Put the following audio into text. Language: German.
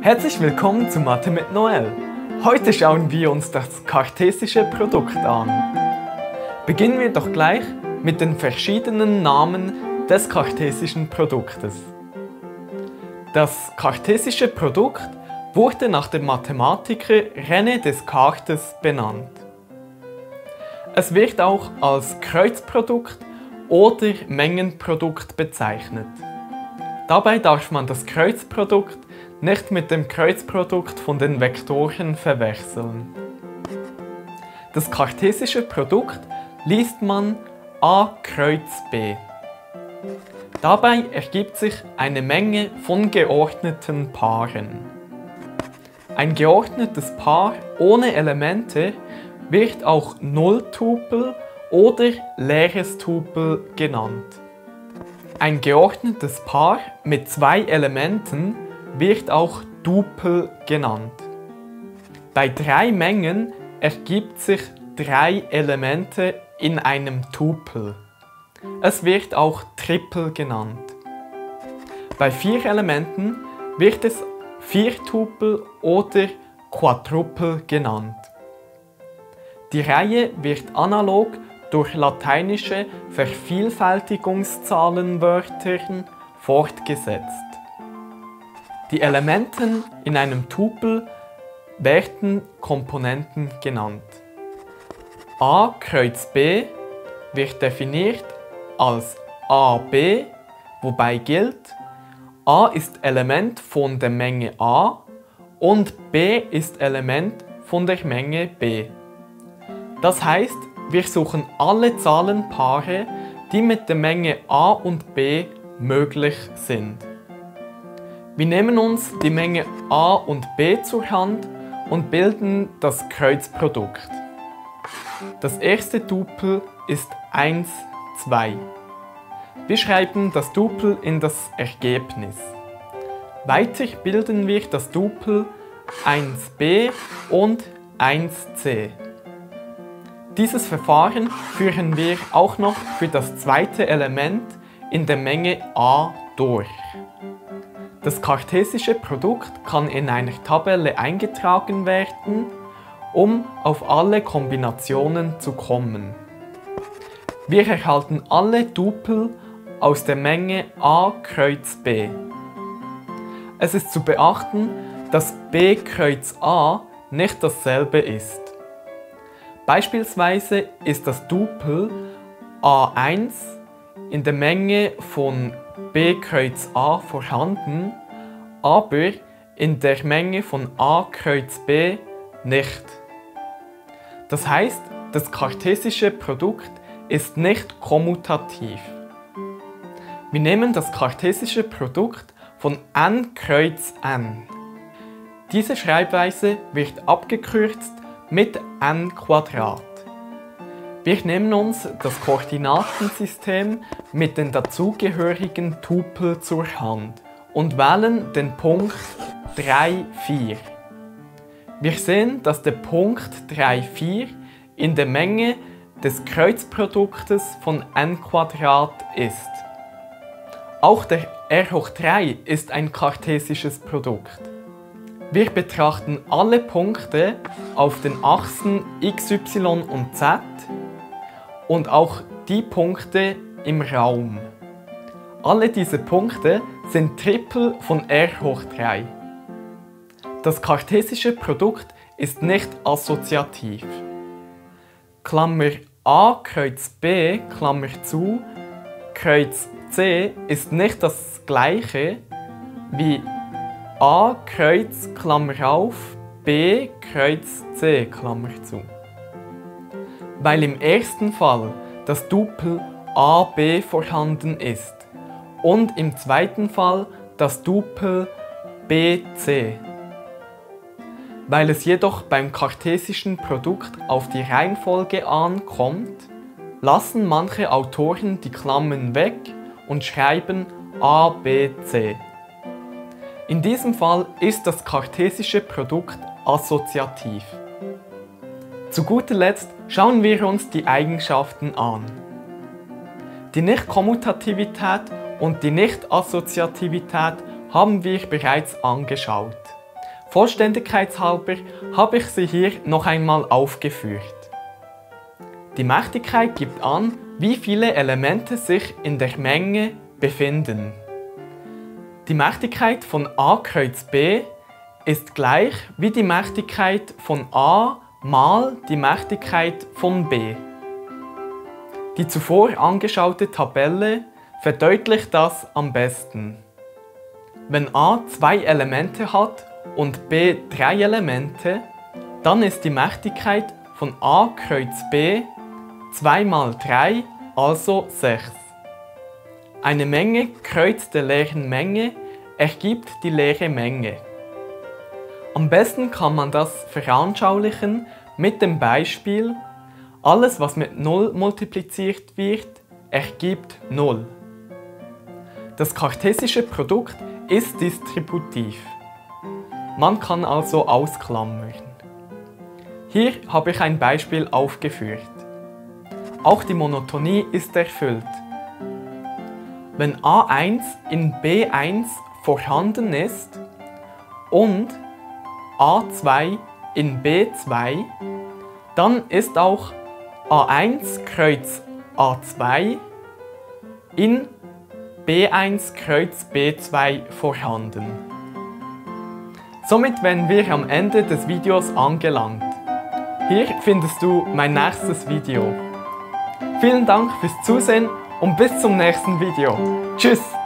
Herzlich willkommen zu Mathe mit Noel. Heute schauen wir uns das kartesische Produkt an. Beginnen wir doch gleich mit den verschiedenen Namen des kartesischen Produktes. Das kartesische Produkt wurde nach dem Mathematiker René Descartes benannt. Es wird auch als Kreuzprodukt oder Mengenprodukt bezeichnet. Dabei darf man das Kreuzprodukt nicht mit dem Kreuzprodukt von den Vektoren verwechseln. Das kartesische Produkt liest man a kreuz b. Dabei ergibt sich eine Menge von geordneten Paaren. Ein geordnetes Paar ohne Elemente wird auch Nulltupel oder leeres Tupel genannt. Ein geordnetes Paar mit zwei Elementen wird auch Dupel genannt. Bei drei Mengen ergibt sich drei Elemente in einem Tupel. Es wird auch Triple genannt. Bei vier Elementen wird es Viertupel oder Quadrupel genannt. Die Reihe wird analog durch lateinische Vervielfältigungszahlenwörter fortgesetzt. Die Elementen in einem Tupel werden Komponenten genannt. A kreuz B wird definiert als AB, wobei gilt, A ist Element von der Menge A und B ist Element von der Menge B. Das heißt, wir suchen alle Zahlenpaare, die mit der Menge a und b möglich sind. Wir nehmen uns die Menge a und b zur Hand und bilden das Kreuzprodukt. Das erste Dupel ist 1, 2. Wir schreiben das Dupel in das Ergebnis. Weiter bilden wir das Dupel 1b und 1c. Dieses Verfahren führen wir auch noch für das zweite Element in der Menge a durch. Das kartesische Produkt kann in einer Tabelle eingetragen werden, um auf alle Kombinationen zu kommen. Wir erhalten alle Dupel aus der Menge a kreuz b. Es ist zu beachten, dass b kreuz a nicht dasselbe ist. Beispielsweise ist das Dupel A1 in der Menge von B kreuz A vorhanden, aber in der Menge von A kreuz B nicht. Das heißt, das kartesische Produkt ist nicht kommutativ. Wir nehmen das kartesische Produkt von n kreuz n. Diese Schreibweise wird abgekürzt mit n Quadrat. Wir nehmen uns das Koordinatensystem mit den dazugehörigen Tupel zur Hand und wählen den Punkt 3, 4. Wir sehen, dass der Punkt 3, 4 in der Menge des Kreuzproduktes von n ist. Auch der r hoch 3 ist ein kartesisches Produkt. Wir betrachten alle Punkte auf den Achsen x, y und z und auch die Punkte im Raum. Alle diese Punkte sind Triple von r hoch 3. Das kartesische Produkt ist nicht assoziativ. Klammer a Kreuz b, Klammer zu, Kreuz c ist nicht das gleiche wie A Kreuz Klammer auf, B Kreuz C Klammer zu. Weil im ersten Fall das Dupel AB vorhanden ist und im zweiten Fall das Dupel BC. Weil es jedoch beim kartesischen Produkt auf die Reihenfolge ankommt, lassen manche Autoren die Klammern weg und schreiben ABC. In diesem Fall ist das kartesische Produkt assoziativ. Zu guter Letzt schauen wir uns die Eigenschaften an. Die Nichtkommutativität und die Nichtassoziativität haben wir bereits angeschaut. Vollständigkeitshalber habe ich sie hier noch einmal aufgeführt. Die Mächtigkeit gibt an, wie viele Elemente sich in der Menge befinden. Die Mächtigkeit von A kreuz B ist gleich wie die Mächtigkeit von A mal die Mächtigkeit von B. Die zuvor angeschaute Tabelle verdeutlicht das am besten. Wenn A zwei Elemente hat und B drei Elemente, dann ist die Mächtigkeit von A kreuz B 2 mal 3, also 6. Eine Menge Kreuz der leeren Menge ergibt die leere Menge. Am besten kann man das veranschaulichen mit dem Beispiel, alles was mit 0 multipliziert wird, ergibt 0. Das kartesische Produkt ist distributiv. Man kann also ausklammern. Hier habe ich ein Beispiel aufgeführt. Auch die Monotonie ist erfüllt. Wenn A1 in B1 vorhanden ist und A2 in B2, dann ist auch A1 kreuz A2 in B1 kreuz B2 vorhanden. Somit wären wir am Ende des Videos angelangt. Hier findest du mein nächstes Video. Vielen Dank fürs Zusehen und bis zum nächsten Video. Tschüss!